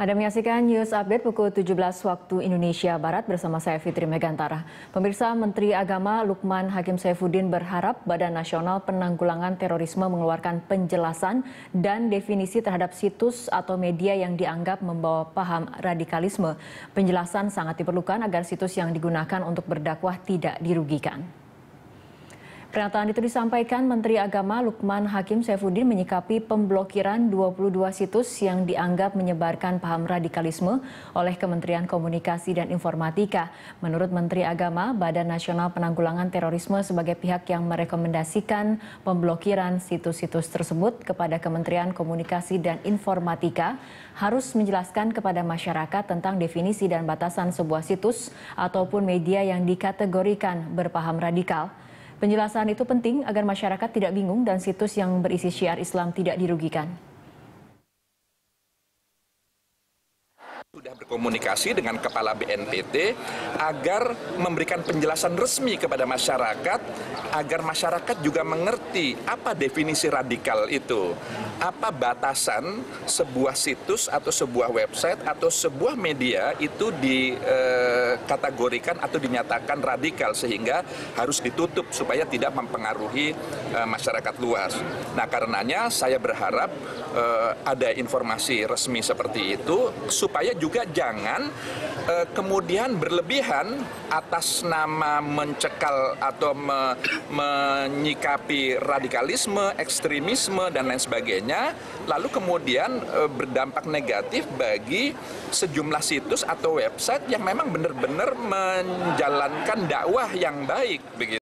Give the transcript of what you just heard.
Anda menyaksikan News Update pukul 17 waktu Indonesia Barat bersama saya Fitri Megantara. Pemirsa Menteri Agama Lukman Hakim Saifuddin berharap Badan Nasional Penanggulangan Terorisme mengeluarkan penjelasan dan definisi terhadap situs atau media yang dianggap membawa paham radikalisme. Penjelasan sangat diperlukan agar situs yang digunakan untuk berdakwah tidak dirugikan. Pernyataan itu disampaikan Menteri Agama Lukman Hakim Saifuddin menyikapi pemblokiran 22 situs yang dianggap menyebarkan paham radikalisme oleh Kementerian Komunikasi dan Informatika. Menurut Menteri Agama, Badan Nasional Penanggulangan Terorisme sebagai pihak yang merekomendasikan pemblokiran situs-situs tersebut kepada Kementerian Komunikasi dan Informatika harus menjelaskan kepada masyarakat tentang definisi dan batasan sebuah situs ataupun media yang dikategorikan berpaham radikal. Penjelasan itu penting agar masyarakat tidak bingung dan situs yang berisi syiar Islam tidak dirugikan. Sudah berkomunikasi dengan kepala BNPT agar memberikan penjelasan resmi kepada masyarakat agar masyarakat juga mengerti apa definisi radikal itu apa batasan sebuah situs atau sebuah website atau sebuah media itu dikategorikan atau dinyatakan radikal sehingga harus ditutup supaya tidak mempengaruhi eh, masyarakat luas. Nah karenanya saya berharap eh, ada informasi resmi seperti itu supaya juga jangan uh, kemudian berlebihan atas nama mencekal atau me, menyikapi radikalisme, ekstremisme dan lain sebagainya, lalu kemudian uh, berdampak negatif bagi sejumlah situs atau website yang memang benar-benar menjalankan dakwah yang baik begitu.